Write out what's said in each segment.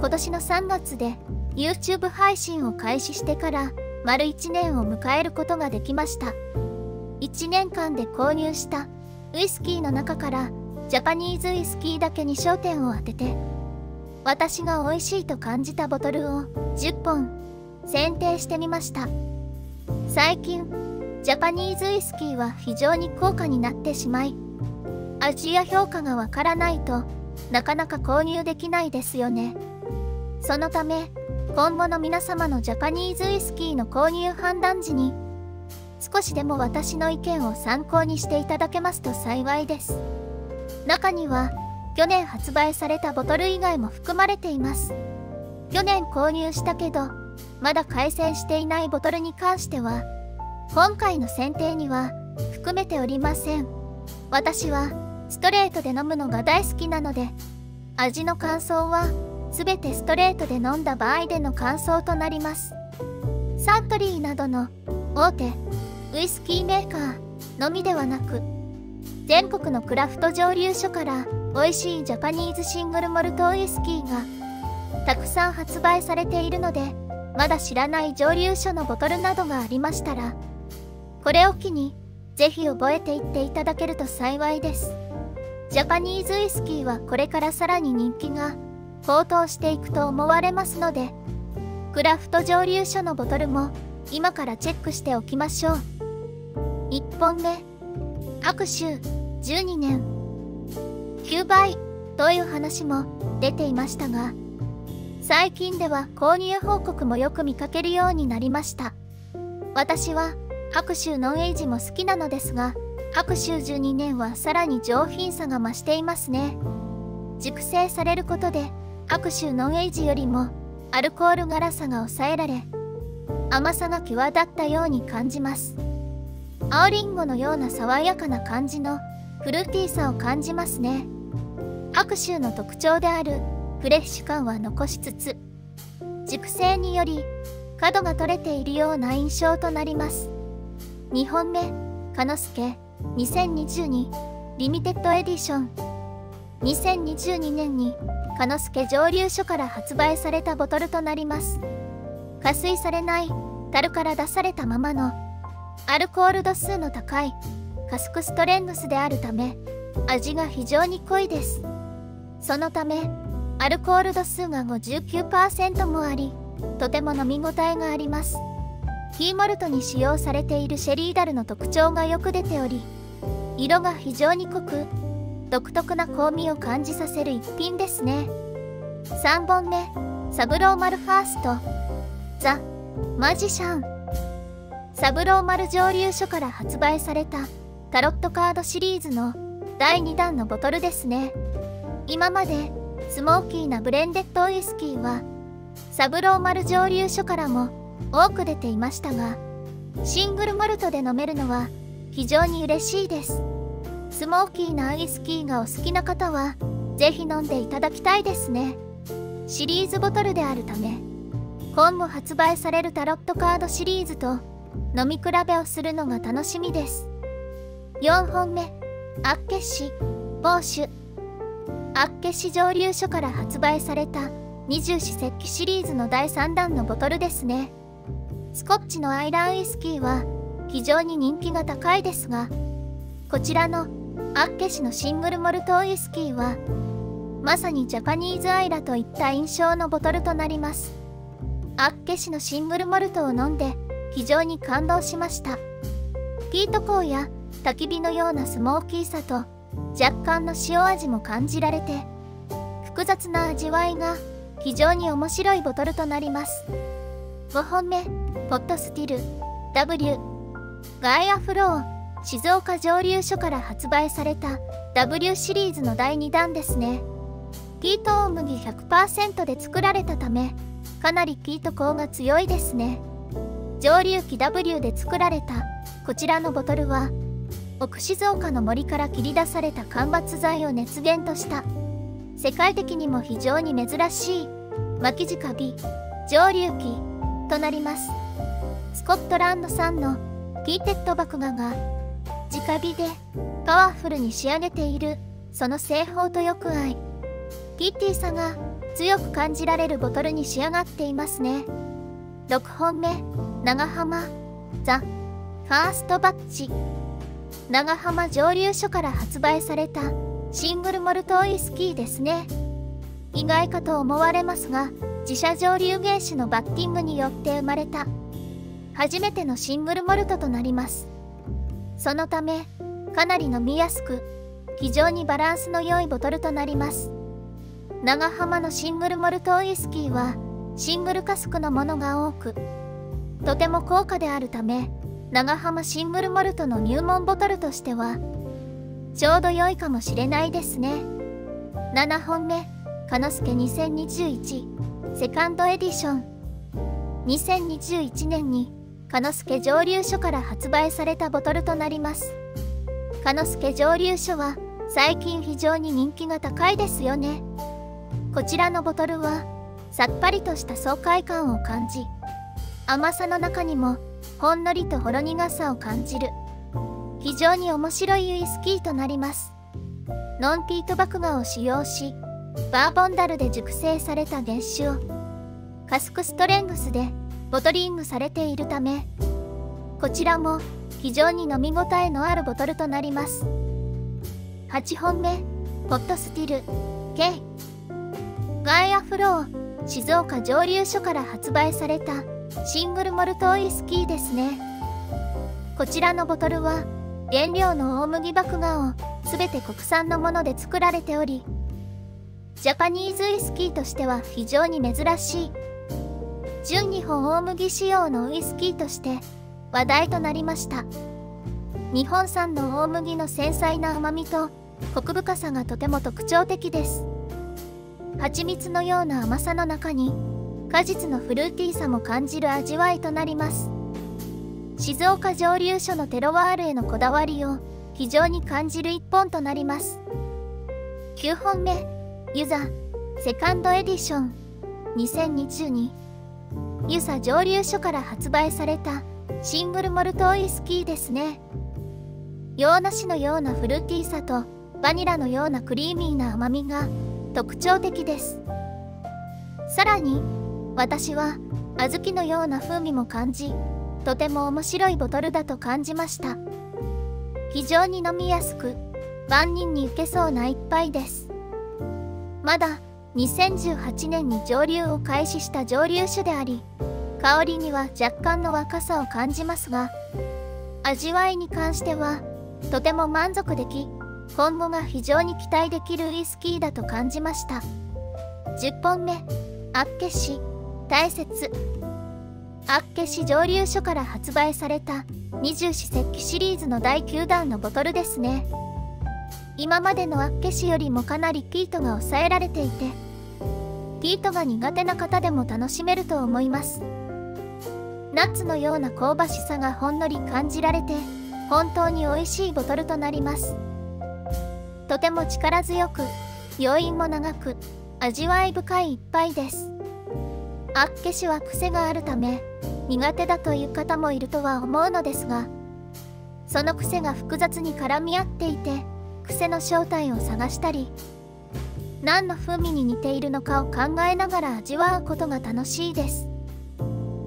今年の3月で YouTube 配信を開始してから丸1年を迎えることができました。1年間で購入したウイスキーの中からジャパニーズウイスキーだけに焦点を当てて私が美味しいと感じたボトルを10本選定してみました。最近ジャパニーズウイスキーは非常に高価になってしまい味や評価がわからないとなかなか購入できないですよね。そのため今後の皆様のジャパニーズウイスキーの購入判断時に少しでも私の意見を参考にしていただけますと幸いです。中には去年発売されたボトル以外も含まれています。去年購入したけどまだ改善していないボトルに関しては今回の選定には含めておりません。私はストレートで飲むのが大好きなので味の感想は全てストレートで飲んだ場合での感想となります。サントリーなどの大手ウイスキーメーカーのみではなく全国のクラフト蒸留所から美味しいジャパニーズシングルモルトウイスキーがたくさん発売されているのでまだ知らない蒸留所のボトルなどがありましたらこれを機にぜひ覚えていっていただけると幸いです。ジャパニーズウイスキーはこれからさらに人気が高騰していくと思われますのでクラフト蒸留所のボトルも今からチェックしておきましょう。1本目各種12年。9倍という話も出ていましたが最近では購入報告もよく見かけるようになりました。私は白州ノンエイジも好きなのですが白州12年はさらに上品さが増していますね。熟成されることで白州ノンエイジよりもアルコール辛さが抑えられ甘さが際立ったように感じます。青りんごのような爽やかな感じのフルーティーさを感じますね。白州の特徴であるフレッシュ感は残しつつ熟成により角が取れているような印象となります。2本目カノスケ2022リミテッドエディション。2022年にカノスケ蒸留所から発売されたボトルとなります。加水されない樽から出されたままのアルコール度数の高いカスクストレングスであるため味が非常に濃いです。そのためアルコール度数が59%もありとても飲み応えがあります。キーモルトに使用されているシェリーダルの特徴がよく出ており色が非常に濃く独特な香味を感じさせる一品ですね。3本目サブローマルファースト。ザ・マジシャン。サブローマル蒸留所から発売されたタロットカードシリーズの第2弾のボトルですね。今までスモーキーなブレンデッドウイスキーはサブローマル蒸留所からも多く出ていましたがシングルモルトで飲めるのは非常に嬉しいです。スモーキーなウイスキーがお好きな方は是非飲んでいただきたいですね。シリーズボトルであるため今後発売されるタロットカードシリーズと飲み比べをするのが楽しみです。4本目アッケッシボーシュアッケシ蒸留所から発売された二十四節気シリーズの第3弾のボトルですね。スコッチのアイランウイスキーは非常に人気が高いですがこちらのアッケシのシングルモルトウイスキーはまさにジャパニーズアイラといった印象のボトルとなります。アッケシのシングルモルトを飲んで非常に感動しました。ピート香や焚き火のようなスモーキーさと若干の塩味も感じられて複雑な味わいが非常に面白いボトルとなります。5本目ポットスティル W ガイアフロー。静岡蒸留所から発売された W シリーズの第2弾ですね。ピート大麦100%で作られたためかなりピート香が強いですね。蒸留機 W で作られたこちらのボトルは奥静岡の森から切り出された間伐材を熱源とした世界的にも非常に珍しい巻き直火蒸留機となります。スコットランド産のピーテッド麦芽が直火でパワフルに仕上げているその製法とよく合いピッティさが強く感じられるボトルに仕上がっていますね。6本目長浜ザ・ファーストバッチ。長浜蒸留所から発売されたシングルモルトウイスキーですね。意外かと思われますが自社蒸留原酒のバッティングによって生まれた初めてのシングルモルトとなります。そのためかなり飲みやすく非常にバランスの良いボトルとなります。長浜のシングルモルトウイスキーはシングルカスクのものが多くとても高価であるため長浜シングルモルトの入門ボトルとしてはちょうど良いかもしれないですね。7本目かのすけ2021セカンドエディション。2021年にかのすけ蒸留所から発売されたボトルとなります。かのすけ蒸留所は最近非常に人気が高いですよね。こちらのボトルはさっぱりとした爽快感を感じ甘さの中にもほんのりとほろ苦さを感じる非常に面白いウイスキーとなります。ノンピート麦芽を使用しバーボンダルで熟成された原酒をカスクストレングスでボトリングされているためこちらも非常に飲み応えのあるボトルとなります。8本目ポットスティル K ガイアフロー静岡蒸留所から発売されたシングルモルトウイスキーですね。こちらのボトルは原料の大麦麦芽を全て国産のもので作られておりジャパニーズウイスキーとしては非常に珍しい純日本大麦仕様のウイスキーとして話題となりました。日本産の大麦の繊細な甘みとコク深さがとても特徴的です。蜂蜜のような甘さの中に果実のフルーティーさも感じる味わいとなります。静岡蒸留所のテロワールへのこだわりを非常に感じる一本となります。9本目ユザセカンドエディション。2022ユサ蒸留所から発売されたシングルモルトウイスキーですね。洋梨のようなフルーティーさとバニラのようなクリーミーな甘みが特徴的です。さらに私は小豆のような風味も感じとても面白いボトルだと感じました。非常に飲みやすく万人に受けそうな一杯です。まだ2018年に蒸留を開始した蒸留酒であり香りには若干の若さを感じますが味わいに関してはとても満足でき今後が非常に期待できるウイスキーだと感じました。10本目あっけし大切あっけし蒸留所から発売された二十四節気シリーズの第9弾のボトルですね。今までのあっけしよりもかなりピートが抑えられていてピートが苦手な方でも楽しめると思います。ナッツのような香ばしさがほんのり感じられて本当に美味しいボトルとなります。とても力強く余韻も長く味わい深い一杯です。あっけしは癖があるため苦手だという方もいるとは思うのですがその癖が複雑に絡み合っていて癖の正体を探したり何の風味に似ているのかを考えながら味わうことが楽しいです。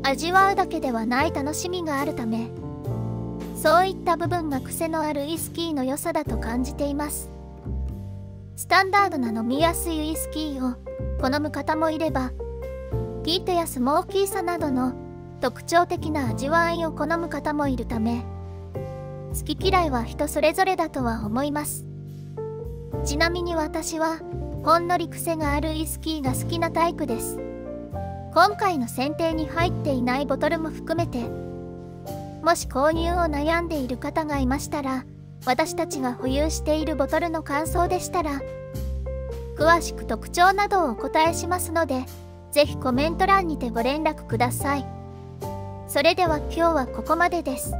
味わうだけではない楽しみがあるためそういった部分が癖のあるウイスキーの良さだと感じています。スタンダードな飲みやすいウイスキーを好む方もいればピートやスモーキーさなどの特徴的な味わいを好む方もいるため好き嫌いは人それぞれだとは思います。ちなみに私はほんのり癖があるウイスキーが好きなタイプです。今回の選定に入っていないボトルも含めてもし購入を悩んでいる方がいましたら私たちが保有しているボトルの感想でしたら詳しく特徴などをお答えしますので是非コメント欄にてご連絡ください。それでは今日はここまでです。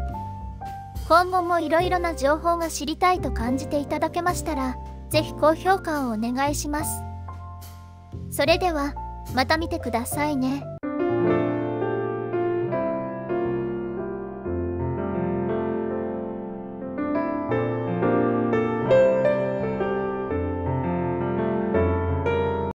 今後もいろいろな情報が知りたいと感じていただけましたらぜひ高評価をお願いしますそれではまた見てくださいね。